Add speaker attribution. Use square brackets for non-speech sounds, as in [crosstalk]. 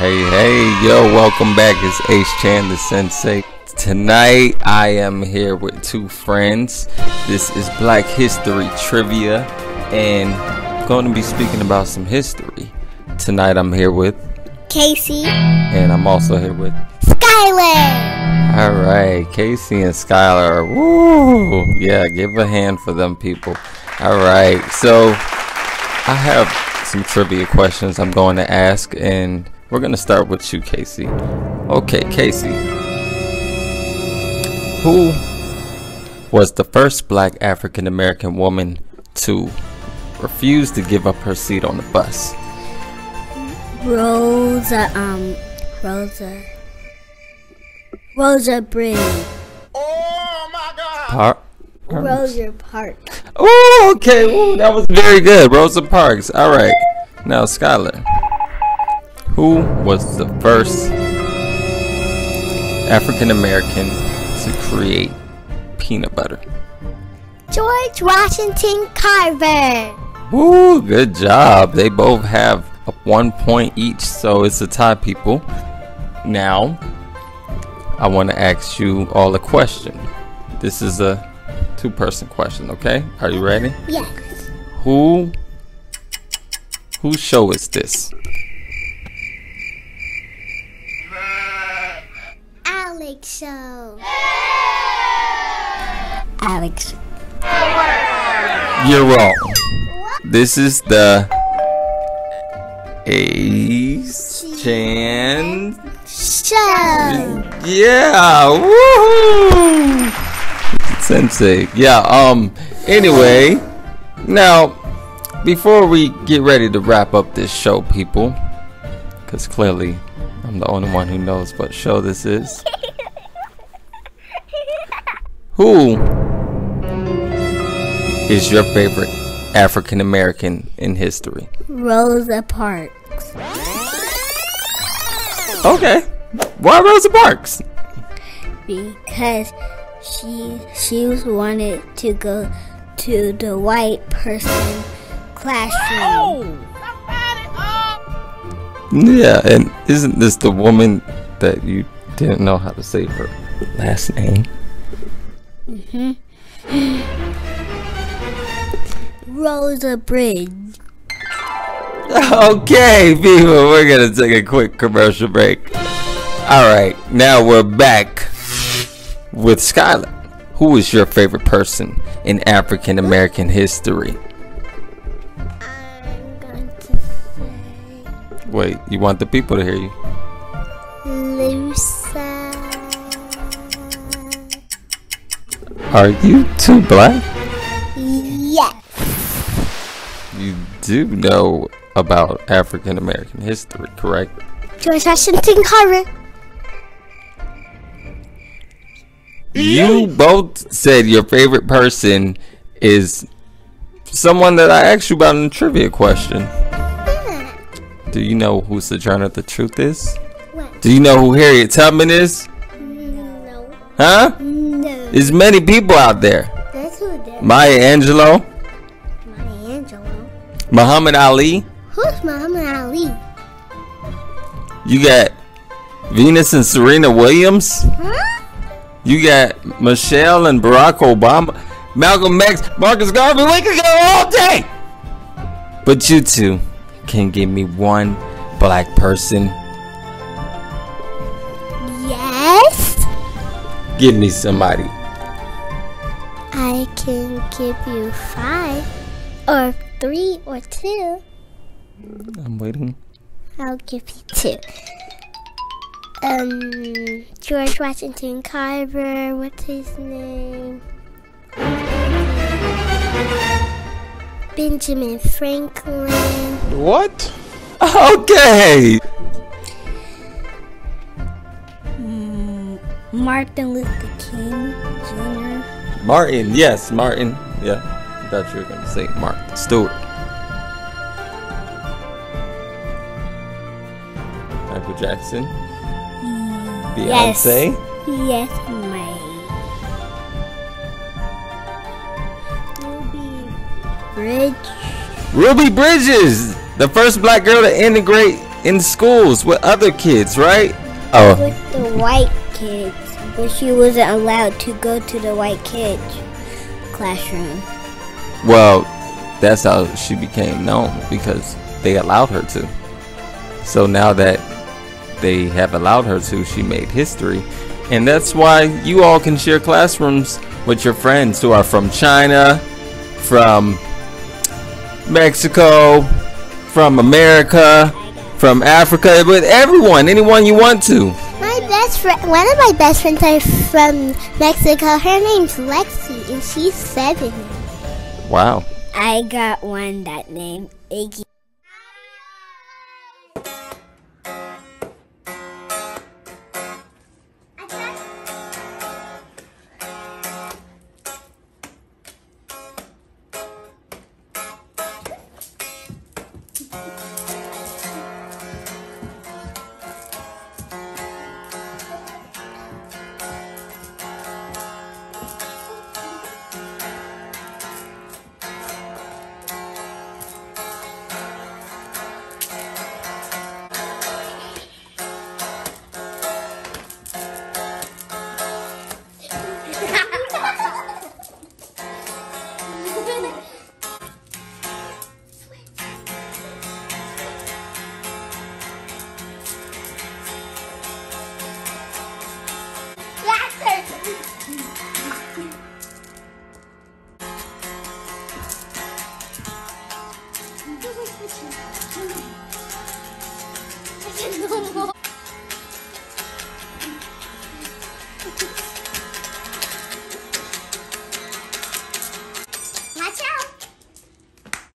Speaker 1: Hey, hey, yo, welcome back. It's Ace Chan the Sensei. Tonight I am here with two friends. This is Black History Trivia and I'm going to be speaking about some history. Tonight I'm here with
Speaker 2: Casey,
Speaker 1: and I'm also here with
Speaker 2: Skylar.
Speaker 1: All right, Casey and Skylar. Woo! Yeah, give a hand for them people. All right, so I have some trivia questions I'm going to ask, and we're going to start with you, Casey. Okay, Casey. Who was the first black African American woman to refuse to give up her seat on the bus?
Speaker 2: Rosa, um, Rosa, Rosa Bridge, Oh my God.
Speaker 1: Par-
Speaker 2: Rosa Park.
Speaker 1: Oh, okay. Ooh, that was very good. Rosa Parks. All right. Now, Skylar. Who was the first African American to create peanut butter?
Speaker 2: George Washington Carver.
Speaker 1: Woo, good job. They both have one point each, so it's a tie, people. Now, I want to ask you all a question. This is a two person question, okay? Are you ready?
Speaker 2: Yes.
Speaker 1: Who whose show is this?
Speaker 2: Alex Show. Alex.
Speaker 1: You're wrong. This is the Ace Chan.
Speaker 2: Show.
Speaker 1: Yeah, woohoo! Sensei. Yeah, um, anyway, now, before we get ready to wrap up this show, people, because clearly I'm the only one who knows what show this is. [laughs] Who is your favorite African American in history?
Speaker 2: Rosa Parks.
Speaker 1: Okay. Why Rosa Parks?
Speaker 2: Because she she was wanted to go to the white person classroom.
Speaker 1: Yeah, and isn't this the woman that you didn't know how to say her last name? Mm-hmm.
Speaker 2: Rosa Bridge. [laughs]
Speaker 1: Okay, people, we're gonna take a quick commercial break. Alright, now we're back with Skylar. Who is your favorite person in African American history?
Speaker 2: I'm going to say
Speaker 1: Wait, you want the people to hear you? Are you too black?
Speaker 2: Yes.
Speaker 1: You do know about African American history, correct?
Speaker 2: George Washington Carver.
Speaker 1: You both said your favorite person is someone that I asked you about in the trivia question. Hmm. Do you know who Sojourner the Truth is?
Speaker 2: What?
Speaker 1: Do you know who Harriet Tubman is?
Speaker 2: Mm, no.
Speaker 1: Huh?
Speaker 2: Mm.
Speaker 1: There's many people out there.
Speaker 2: That's who did.
Speaker 1: Maya Angelou,
Speaker 2: Maya Angelou.
Speaker 1: Muhammad Ali.
Speaker 2: Who's Muhammad Ali?
Speaker 1: You got Venus and Serena Williams.
Speaker 2: Huh?
Speaker 1: You got Michelle and Barack Obama, Malcolm X, Marcus Garvey. We could go all day. But you two can give me one black person.
Speaker 2: Yes.
Speaker 1: Give me somebody.
Speaker 2: I can give you five, or three, or two.
Speaker 1: I'm waiting.
Speaker 2: I'll give you two. Um, George Washington Carver. What's his name? Benjamin Franklin.
Speaker 3: What?
Speaker 1: Okay.
Speaker 2: Martin Luther King Jr.
Speaker 1: Martin. Yes, Martin. Yeah. I thought you were going to say Martin Stewart. Michael Jackson.
Speaker 2: Yes.
Speaker 1: Beyonce.
Speaker 2: Yes, May. Ruby Bridge.
Speaker 1: Ruby Bridges, the first black girl to integrate in schools with other kids, right? Oh,
Speaker 2: With the white kids, but she wasn't allowed to go to the white kids classroom.
Speaker 1: well, that's how she became known because they allowed her to. So now that they have allowed her to, she made history. And that's why you all can share classrooms with your friends who are from China, from Mexico, from America, from Africa, with everyone, anyone you want to.
Speaker 2: My best friend, one of my best friends are from Mexico. Her name's Lexi, and she's seven.
Speaker 1: Wow.
Speaker 2: I got one that name Iggy.